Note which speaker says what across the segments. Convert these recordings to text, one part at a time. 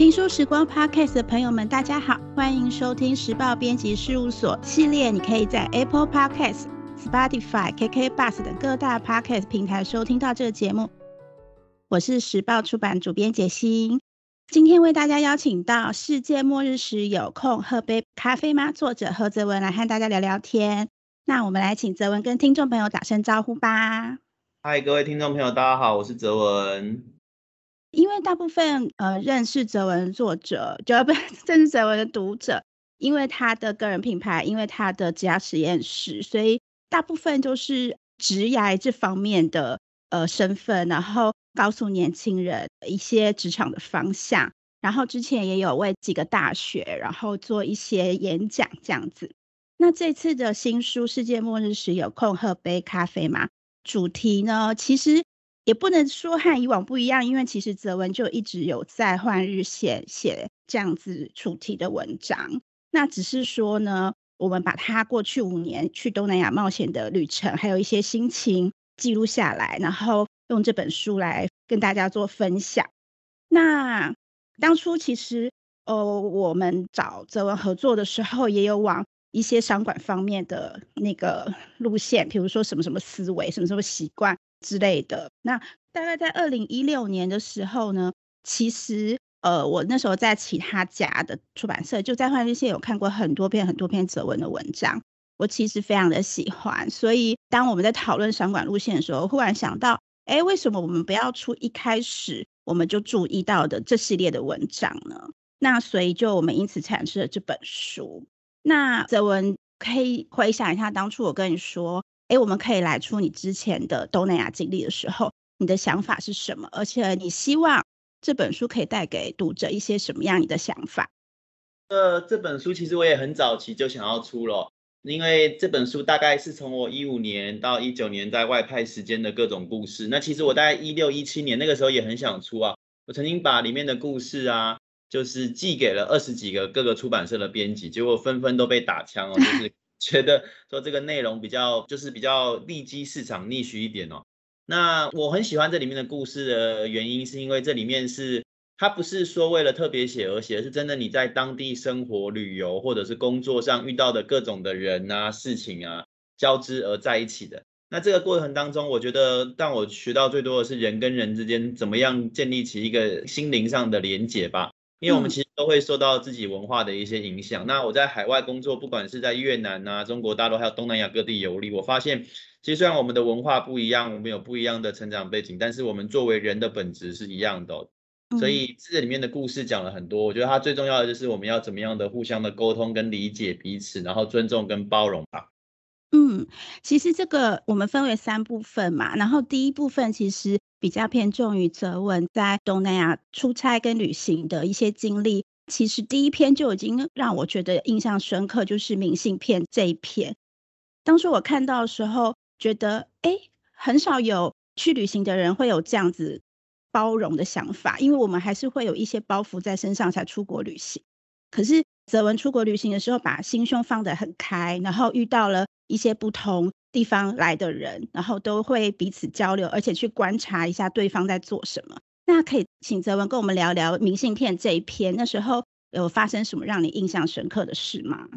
Speaker 1: 听书时光 Podcast 的朋友们，大家好，欢迎收听时报编辑事务所系列。你可以在 Apple Podcast、Spotify、KK Bus 等各大 Podcast 平台收听到这个节目。我是时报出版主编杰欣，今天为大家邀请到《世界末日时有空喝杯咖啡吗》作者何泽文来和大家聊聊天。那我们来请泽文跟听众朋友打声招呼吧。
Speaker 2: 嗨，各位听众朋友，大家好，我是泽文。
Speaker 1: 因为大部分呃认识泽文作者，就不 认识泽文的读者，因为他的个人品牌，因为他的职涯实验室，所以大部分都是职涯这方面的呃身份，然后告诉年轻人一些职场的方向。然后之前也有为几个大学，然后做一些演讲这样子。那这次的新书《世界末日时有空喝杯咖啡吗》主题呢，其实。也不能说和以往不一样，因为其实泽文就一直有在换日线写这样子主题的文章。那只是说呢，我们把他过去五年去东南亚冒险的旅程，还有一些心情记录下来，然后用这本书来跟大家做分享。那当初其实，呃，我们找泽文合作的时候，也有往一些商管方面的那个路线，比如说什么什么思维，什么什么习惯。之类的，那大概在二零一六年的时候呢，其实呃，我那时候在其他家的出版社，就在《换日线》有看过很多篇很多篇泽文的文章，我其实非常的喜欢。所以当我们在讨论商管路线的时候，忽然想到，哎，为什么我们不要出一开始我们就注意到的这系列的文章呢？那所以就我们因此产生了这本书。那泽文可以回想一下，当初我跟你说。哎，我们可以来出你之前的东南亚经历的时候，你的想法是什么？而且你希望这本书可以带给读者一些什么样你的想法？
Speaker 2: 呃，这本书其实我也很早期就想要出了，因为这本书大概是从我一五年到一九年在外派时间的各种故事。那其实我在一六一七年那个时候也很想出啊，我曾经把里面的故事啊，就是寄给了二十几个各个出版社的编辑，结果纷纷都被打枪哦，就是。觉得说这个内容比较就是比较利基市场逆需一点哦。那我很喜欢这里面的故事的原因，是因为这里面是它不是说为了特别写而写，是真的你在当地生活、旅游或者是工作上遇到的各种的人啊、事情啊交织而在一起的。那这个过程当中，我觉得让我学到最多的是人跟人之间怎么样建立起一个心灵上的连结吧。因为我们其实都会受到自己文化的一些影响。那我在海外工作，不管是在越南啊、中国大陆，还有东南亚各地游历，我发现，其实虽然我们的文化不一样，我们有不一样的成长背景，但是我们作为人的本质是一样的。所以这里面的故事讲了很多，我觉得它最重要的就是我们要怎么样的互相的沟通跟理解彼此，然后尊重跟包容吧。
Speaker 1: 嗯，其实这个我们分为三部分嘛，然后第一部分其实。比较偏重于泽文在东南亚出差跟旅行的一些经历。其实第一篇就已经让我觉得印象深刻，就是明信片这一篇。当初我看到的时候，觉得哎，很少有去旅行的人会有这样子包容的想法，因为我们还是会有一些包袱在身上才出国旅行。可是泽文出国旅行的时候，把心胸放得很开，然后遇到了一些不同。地方来的人，然后都会彼此交流，而且去观察一下对方在做什么。那可以请泽文跟我们聊聊明信片这一篇，那时候有发生什么让你印象深刻的事吗？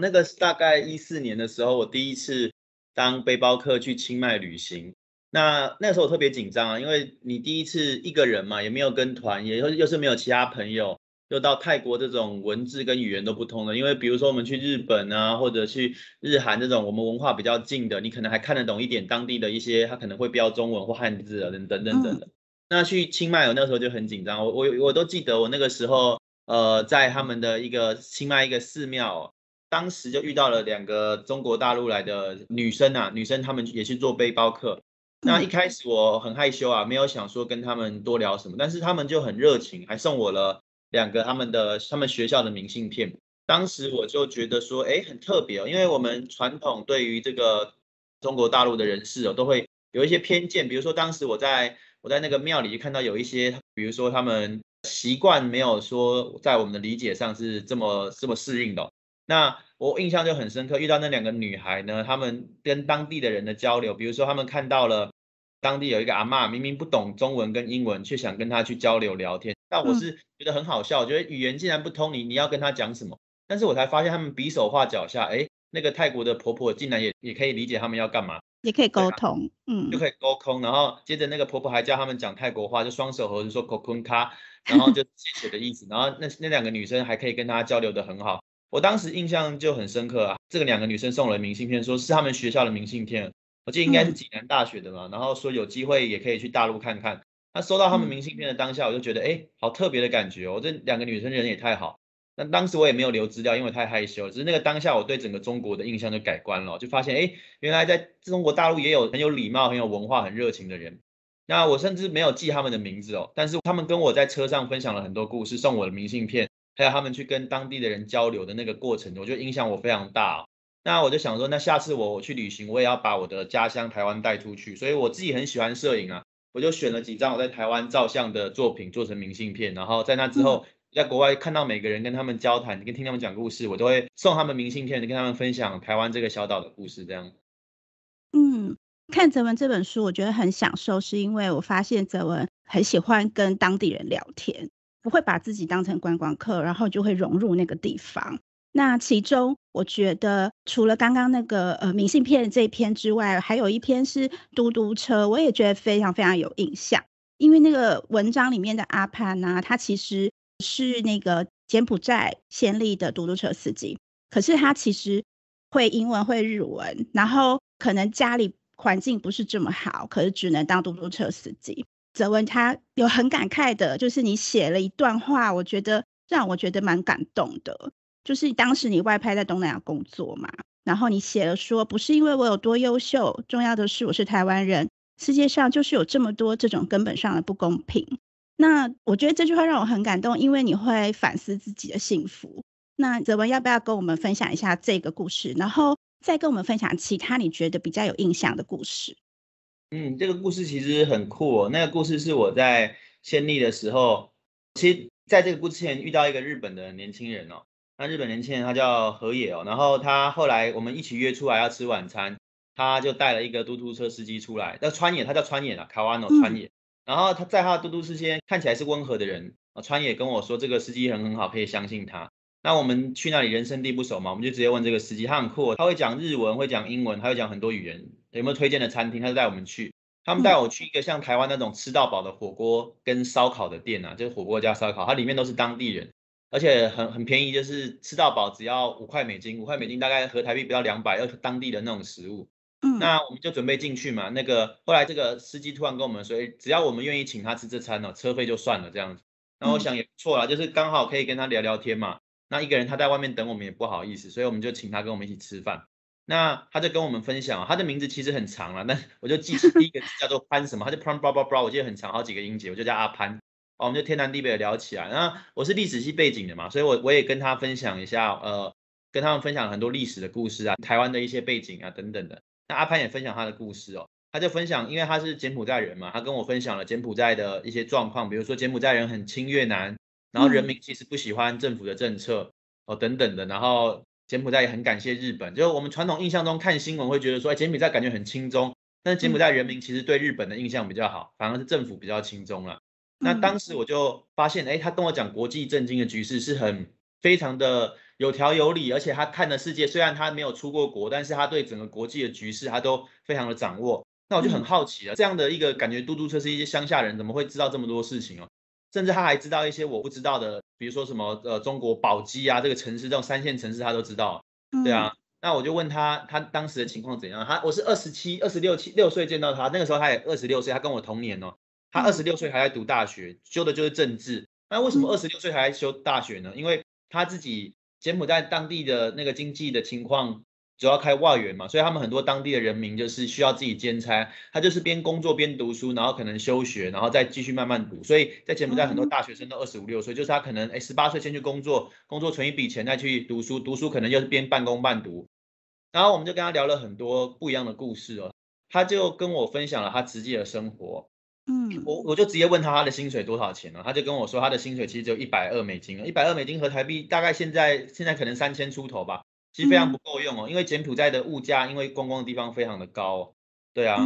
Speaker 2: 那个是大概一四年的时候，我第一次当背包客去清迈旅行。那那时候我特别紧张啊，因为你第一次一个人嘛，也没有跟团，也又又是没有其他朋友。又到泰国这种文字跟语言都不通的，因为比如说我们去日本啊，或者去日韩这种我们文化比较近的，你可能还看得懂一点当地的一些，他可能会标中文或汉字啊，等等等等的。那去清迈，我那时候就很紧张，我我我都记得我那个时候，呃，在他们的一个清迈一个寺庙，当时就遇到了两个中国大陆来的女生啊，女生她们也去做背包客。那一开始我很害羞啊，没有想说跟他们多聊什么，但是他们就很热情，还送我了。两个他们的他们学校的明信片，当时我就觉得说，哎，很特别哦，因为我们传统对于这个中国大陆的人士哦，都会有一些偏见，比如说当时我在我在那个庙里就看到有一些，比如说他们习惯没有说在我们的理解上是这么这么适应的，那我印象就很深刻，遇到那两个女孩呢，她们跟当地的人的交流，比如说他们看到了。当地有一个阿嬷，明明不懂中文跟英文，却想跟他去交流聊天。那我是觉得很好笑，我觉得语言既然不通，你你要跟他讲什么？但是我才发现他们比手画脚下，哎，那个泰国的婆婆竟然也也可以理解他们要干嘛，
Speaker 1: 也可以沟通，嗯，
Speaker 2: 就可以沟通。然后接着那个婆婆还教他们讲泰国话，就双手合十说 k o k u n ka，然后就 谢谢的意思。然后那那两个女生还可以跟他交流的很好。我当时印象就很深刻啊，这个两个女生送了明信片，说是他们学校的明信片。我记得应该是济南大学的嘛，然后说有机会也可以去大陆看看。那收到他们明信片的当下，我就觉得哎，好特别的感觉哦。这两个女生人也太好。那当时我也没有留资料，因为太害羞。只是那个当下，我对整个中国的印象就改观了，就发现哎，原来在中国大陆也有很有礼貌、很有文化、很热情的人。那我甚至没有记他们的名字哦，但是他们跟我在车上分享了很多故事，送我的明信片，还有他们去跟当地的人交流的那个过程，我觉得影响我非常大。那我就想说，那下次我去旅行，我也要把我的家乡台湾带出去。所以我自己很喜欢摄影啊，我就选了几张我在台湾照相的作品，做成明信片。然后在那之后，在国外看到每个人跟他们交谈，跟听他们讲故事，我都会送他们明信片，跟他们分享台湾这个小岛的故事。这样。
Speaker 1: 嗯，看泽文这本书，我觉得很享受，是因为我发现泽文很喜欢跟当地人聊天，不会把自己当成观光客，然后就会融入那个地方。那其中，我觉得除了刚刚那个呃明信片这一篇之外，还有一篇是嘟嘟车，我也觉得非常非常有印象。因为那个文章里面的阿潘呢，他其实是那个柬埔寨先例的嘟嘟车司机，可是他其实会英文会日文，然后可能家里环境不是这么好，可是只能当嘟嘟车司机。泽文他有很感慨的，就是你写了一段话，我觉得让我觉得蛮感动的。就是当时你外派在东南亚工作嘛，然后你写了说，不是因为我有多优秀，重要的是我是台湾人。世界上就是有这么多这种根本上的不公平。那我觉得这句话让我很感动，因为你会反思自己的幸福。那泽文要不要跟我们分享一下这个故事，然后再跟我们分享其他你觉得比较有印象的故事？
Speaker 2: 嗯，这个故事其实很酷哦。那个故事是我在先例的时候，其实在这个故事前遇到一个日本的年轻人哦。那日本年轻人他叫河野哦，然后他后来我们一起约出来要吃晚餐，他就带了一个嘟嘟车司机出来，那川野，他叫川野啊，卡瓦诺川野。然后他在他的嘟嘟之间看起来是温和的人啊，川野跟我说这个司机很很好，可以相信他。那我们去那里人生地不熟嘛，我们就直接问这个司机，他很酷，他会讲日文，会讲英文，他会讲很多语言，有没有推荐的餐厅？他就带我们去，他们带我去一个像台湾那种吃到饱的火锅跟烧烤的店啊，就是火锅加烧烤，它里面都是当地人。而且很很便宜，就是吃到饱，只要五块美金，五块美金大概合台币不到两百，要当地的那种食物。嗯，那我们就准备进去嘛。那个后来这个司机突然跟我们说，只要我们愿意请他吃这餐哦，车费就算了这样子。那我想也不错啦，就是刚好可以跟他聊聊天嘛。那一个人他在外面等我们也不好意思，所以我们就请他跟我们一起吃饭。那他就跟我们分享，他的名字其实很长了，但我就记起第一个字叫做潘什么，他就 Bra，我记得很长，好几个音节，我就叫阿潘。哦，我们就天南地北的聊起来。那我是历史系背景的嘛，所以我我也跟他分享一下，呃，跟他们分享很多历史的故事啊，台湾的一些背景啊等等的。那阿潘也分享他的故事哦，他就分享，因为他是柬埔寨人嘛，他跟我分享了柬埔寨的一些状况，比如说柬埔寨人很亲越南，然后人民其实不喜欢政府的政策哦等等的，然后柬埔寨也很感谢日本。就是我们传统印象中看新闻会觉得说，哎，柬埔寨感觉很轻松，但是柬埔寨人民其实对日本的印象比较好，反而是政府比较轻松了。那当时我就发现，哎，他跟我讲国际政经的局势是很非常的有条有理，而且他看的世界虽然他没有出过国，但是他对整个国际的局势他都非常的掌握。那我就很好奇了，这样的一个感觉，嘟嘟车是一些乡下人，怎么会知道这么多事情哦？甚至他还知道一些我不知道的，比如说什么呃中国宝鸡啊这个城市这种三线城市他都知道。对啊，那我就问他，他当时的情况怎样？他我是二十七、二十六七六岁见到他，那个时候他也二十六岁，他跟我同年哦。他二十六岁还在读大学，修的就是政治。那为什么二十六岁还在修大学呢？因为他自己柬埔寨当地的那个经济的情况，主要开外援嘛，所以他们很多当地的人民就是需要自己兼差。他就是边工作边读书，然后可能休学，然后再继续慢慢读。所以在柬埔寨很多大学生都二十五六岁，就是他可能哎十八岁先去工作，工作存一笔钱再去读书，读书可能又是边半工半读。然后我们就跟他聊了很多不一样的故事哦，他就跟我分享了他实际的生活。嗯，我我就直接问他他的薪水多少钱了，他就跟我说他的薪水其实只有一百二美金一百二美金和台币大概现在现在可能三千出头吧，其实非常不够用哦，因为柬埔寨的物价因为观光的地方非常的高，对啊，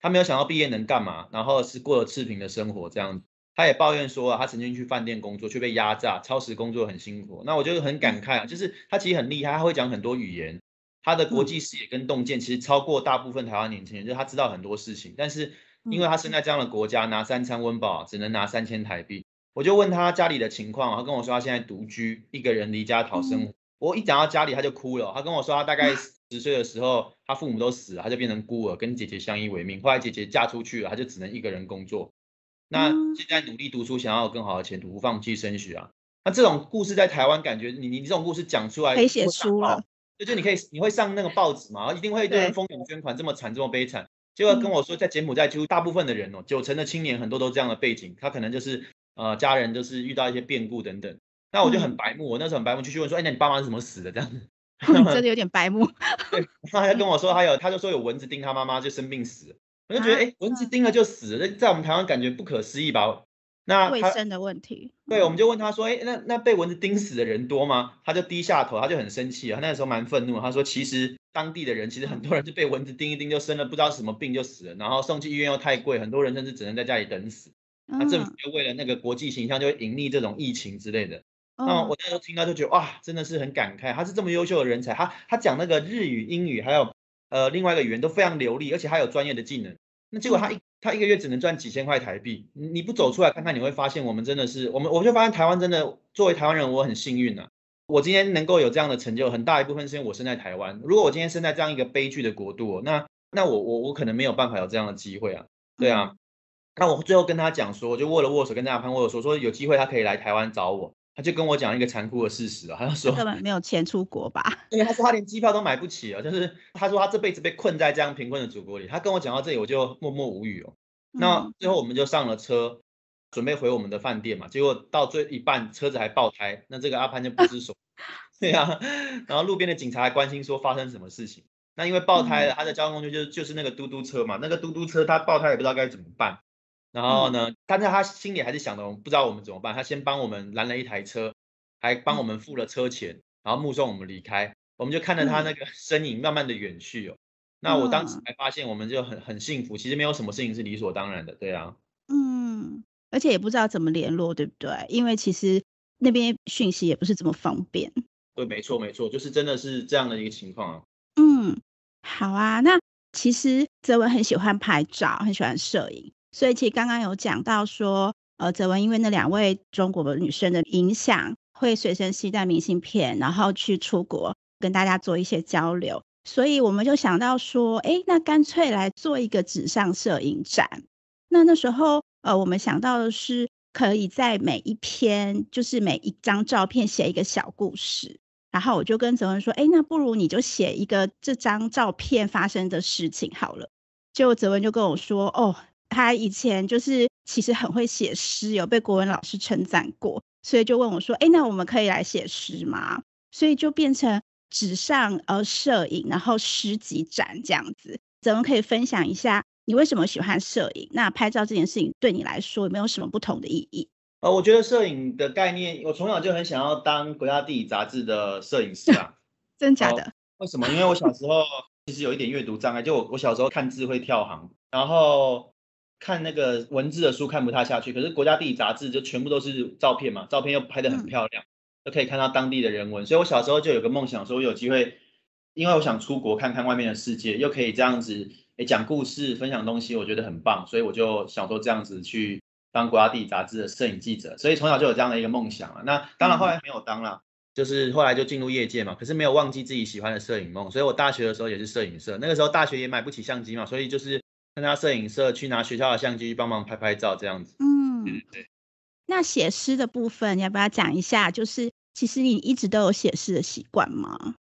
Speaker 2: 他没有想到毕业能干嘛，然后是过了赤贫的生活这样子。他也抱怨说啊，他曾经去饭店工作却被压榨，超时工作很辛苦。那我觉得很感慨啊，就是他其实很厉害，他会讲很多语言，他的国际视野跟洞见其实超过大部分台湾年轻人，就是他知道很多事情。但是因为他生在这样的国家，拿三餐温饱只能拿三千台币。我就问他家里的情况，他跟我说他现在独居，一个人离家讨生活。我一讲到家里他就哭了，他跟我说他大概十岁的时候，他父母都死了，他就变成孤儿，跟姐姐相依为命。后来姐姐嫁出去了，他就只能一个人工作。那现在努力读书，想要有更好的前途，不放弃升学啊。那这种故事在台湾，感觉你你这种故事讲出来
Speaker 1: 可以写书了，
Speaker 2: 就就你可以你会上那个报纸嘛，一定会对人蜂拥捐款，这么惨这么悲惨。结果跟我说，在柬埔寨几乎大部分的人哦，九成的青年很多都这样的背景，他可能就是呃家人就是遇到一些变故等等。那我就很白目，我那时候很白目，就去问说，哎，那你爸妈是怎么死的？这样子，
Speaker 1: 真的 有点白目。
Speaker 2: 对，他就跟我说，他有，他就说有蚊子叮他妈妈就生病死。我就觉得，哎，蚊子叮了就死了，在我们台湾感觉不可思议吧？那
Speaker 1: 卫生的问题。
Speaker 2: 对，我们就问他说，哎，那那被蚊子叮死的人多吗？他就低下头，他就很生气啊。他那时候蛮愤怒，他说，其实当地的人其实很多人就被蚊子叮一叮就生了不知道什么病就死了，然后送去医院又太贵，很多人甚至只能在家里等死。那政府就为了那个国际形象，就会隐匿这种疫情之类的。那我那时候听到就觉得哇，真的是很感慨，他是这么优秀的人才，他他讲那个日语、英语还有呃另外一个语言都非常流利，而且还有专业的技能。那结果他一他一个月只能赚几千块台币，你你不走出来看看，你会发现我们真的是我们，我就发现台湾真的作为台湾人，我很幸运呐。我今天能够有这样的成就，很大一部分是因为我生在台湾。如果我今天生在这样一个悲剧的国度，那那我我我可能没有办法有这样的机会啊。对啊，那我最后跟他讲说，就握了握手，跟大家潘握手，说有机会他可以来台湾找我。他就跟我讲一个残酷的事实啊，他说
Speaker 1: 根本没有钱出国吧？
Speaker 2: 因为他说他连机票都买不起啊，就是他说他这辈子被困在这样贫困的祖国里。他跟我讲到这里，我就默默无语哦。那最后我们就上了车，准备回我们的饭店嘛。结果到最一半，车子还爆胎，那这个阿潘就不知所 对啊。然后路边的警察还关心说发生什么事情。那因为爆胎了，他的交通工具就是就是那个嘟嘟车嘛。那个嘟嘟车他爆胎也不知道该怎么办。然后呢？但是他心里还是想着，不知道我们怎么办。他先帮我们拦了一台车，还帮我们付了车钱，然后目送我们离开。我们就看着他那个身影慢慢的远去哦。那我当时才发现，我们就很很幸福。其实没有什么事情是理所当然的，对啊。
Speaker 1: 嗯，而且也不知道怎么联络，对不对？因为其实那边讯息也不是这么方便。
Speaker 2: 对，没错没错，就是真的是这样的一个情况啊。
Speaker 1: 嗯，好啊。那其实泽文很喜欢拍照，很喜欢摄影。所以其实刚刚有讲到说，呃，泽文因为那两位中国的女生的影响，会随身携带明信片，然后去出国跟大家做一些交流。所以我们就想到说，哎，那干脆来做一个纸上摄影展。那那时候，呃，我们想到的是，可以在每一篇，就是每一张照片写一个小故事。然后我就跟泽文说，哎，那不如你就写一个这张照片发生的事情好了。结果泽文就跟我说，哦。他以前就是其实很会写诗，有被国文老师称赞过，所以就问我说：“哎，那我们可以来写诗吗？”所以就变成纸上呃摄影，然后诗集展这样子。怎么可以分享一下你为什么喜欢摄影？那拍照这件事情对你来说有没有什么不同的意义？
Speaker 2: 呃，我觉得摄影的概念，我从小就很想要当国家地理杂志的摄影师啊。
Speaker 1: 真假的？
Speaker 2: 为什么？因为我小时候其实有一点阅读障碍，就我我小时候看字会跳行，然后。看那个文字的书看不太下去，可是国家地理杂志就全部都是照片嘛，照片又拍得很漂亮，就可以看到当地的人文。所以我小时候就有个梦想，说有机会，因为我想出国看看外面的世界，又可以这样子诶讲故事、分享东西，我觉得很棒，所以我就想说这样子去当国家地理杂志的摄影记者。所以从小就有这样的一个梦想啊。那当然后来没有当了，就是后来就进入业界嘛。可是没有忘记自己喜欢的摄影梦，所以我大学的时候也是摄影社。那个时候大学也买不起相机嘛，所以就是。参加摄影社去拿学校的相机帮忙拍拍照，这样子。
Speaker 1: 嗯，对。那写诗的部分，你要不要讲一下？就是其实你一直都有写诗的习惯吗？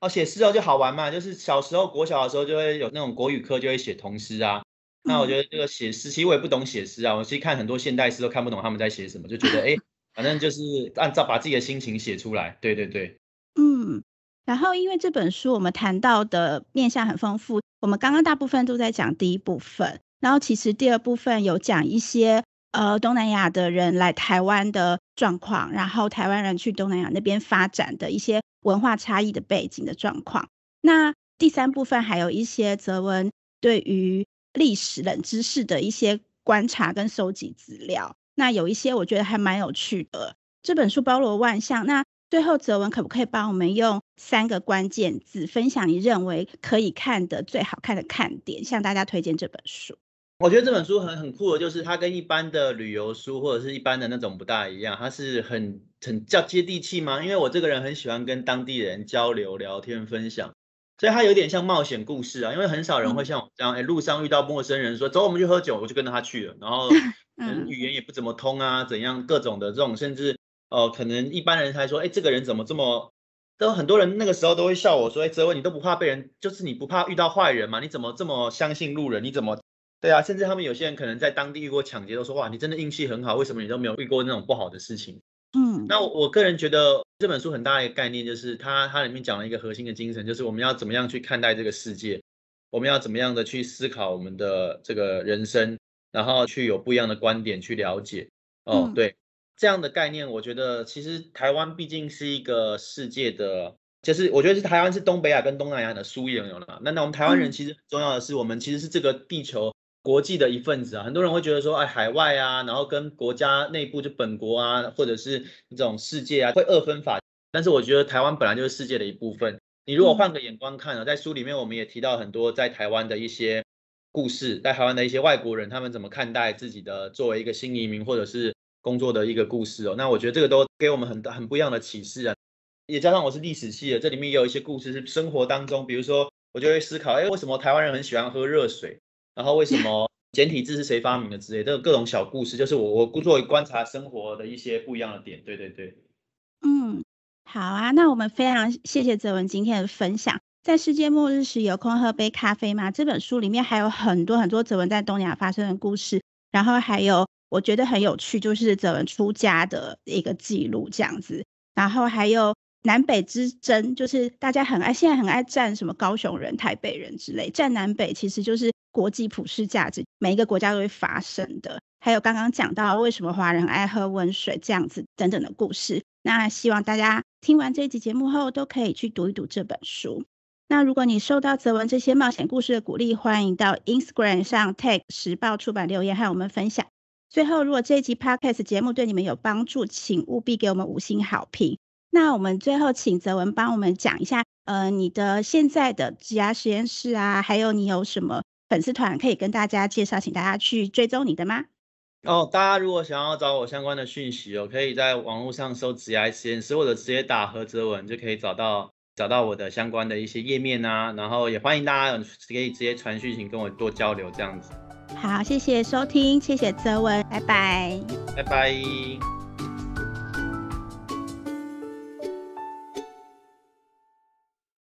Speaker 2: 哦，写诗哦就好玩嘛，就是小时候国小的时候就会有那种国语课，就会写童诗啊。那我觉得这个写诗，其实我也不懂写诗啊，我其实看很多现代诗都看不懂他们在写什么，就觉得哎，反正就是按照把自己的心情写出来。对对对。
Speaker 1: 嗯。然后，因为这本书我们谈到的面向很丰富，我们刚刚大部分都在讲第一部分，然后其实第二部分有讲一些呃东南亚的人来台湾的状况，然后台湾人去东南亚那边发展的一些文化差异的背景的状况。那第三部分还有一些泽文对于历史冷知识的一些观察跟收集资料。那有一些我觉得还蛮有趣的。这本书包罗万象。那最后泽文可不可以帮我们用三个关键字分享你认为可以看的最好看的看点，向大家推荐这本书？
Speaker 2: 我觉得这本书很很酷的，就是它跟一般的旅游书或者是一般的那种不大一样，它是很很叫接地气吗？因为我这个人很喜欢跟当地人交流、聊天、分享，所以它有点像冒险故事啊。因为很少人会像我这样，哎，路上遇到陌生人说走，我们去喝酒，我就跟着他去了，然后 语言也不怎么通啊，怎样各种的这种，甚至呃，可能一般人才说，哎，这个人怎么这么，都很多人那个时候都会笑我说，哎，泽文你都不怕被人，就是你不怕遇到坏人嘛？你怎么这么相信路人？你怎么？对啊，甚至他们有些人可能在当地遇过抢劫，都说哇，你真的运气很好，为什么你都没有遇过那种不好的事情？嗯，那我我个人觉得这本书很大一个概念就是它它里面讲了一个核心的精神，就是我们要怎么样去看待这个世界，我们要怎么样的去思考我们的这个人生，然后去有不一样的观点去了解。哦，对，这样的概念，我觉得其实台湾毕竟是一个世界的。就是我觉得是台湾是东北亚跟东南亚的输赢有了。那那我们台湾人其实很重要的是，我们其实是这个地球。国际的一份子啊，很多人会觉得说，哎，海外啊，然后跟国家内部就本国啊，或者是这种世界啊，会二分法。但是我觉得台湾本来就是世界的一部分。你如果换个眼光看呢，在书里面我们也提到很多在台湾的一些故事，在台湾的一些外国人他们怎么看待自己的作为一个新移民或者是工作的一个故事哦。那我觉得这个都给我们很很不一样的启示啊。也加上我是历史系的，这里面也有一些故事是生活当中，比如说我就会思考，哎，为什么台湾人很喜欢喝热水？然后为什么简体字是谁发明的之类，的各种小故事，就是我我作为观察生活的一些不一样的点。对对对，
Speaker 1: 嗯，好啊，那我们非常谢谢泽文今天的分享。在世界末日时有空喝杯咖啡吗？这本书里面还有很多很多泽文在东亚发生的故事，然后还有我觉得很有趣，就是泽文出家的一个记录这样子，然后还有。南北之争就是大家很爱，现在很爱站什么高雄人、台北人之类，站南北其实就是国际普世价值，每一个国家都会发生的。还有刚刚讲到为什么华人爱喝温水这样子等等的故事。那希望大家听完这一集节目后，都可以去读一读这本书。那如果你受到泽文这些冒险故事的鼓励，欢迎到 Instagram 上 tag 时报出版留言和我们分享。最后，如果这一集 podcast 节目对你们有帮助，请务必给我们五星好评。那我们最后请泽文帮我们讲一下，呃，你的现在的职涯实验室啊，还有你有什么粉丝团可以跟大家介绍，请大家去追踪你的吗？
Speaker 2: 哦，大家如果想要找我相关的讯息哦，可以在网络上搜职涯实验室，或者直接打何泽文就可以找到找到我的相关的一些页面啊。然后也欢迎大家可以直接传讯息跟我多交流这样子。
Speaker 1: 好，谢谢收听，谢谢泽文，拜拜，
Speaker 2: 拜拜。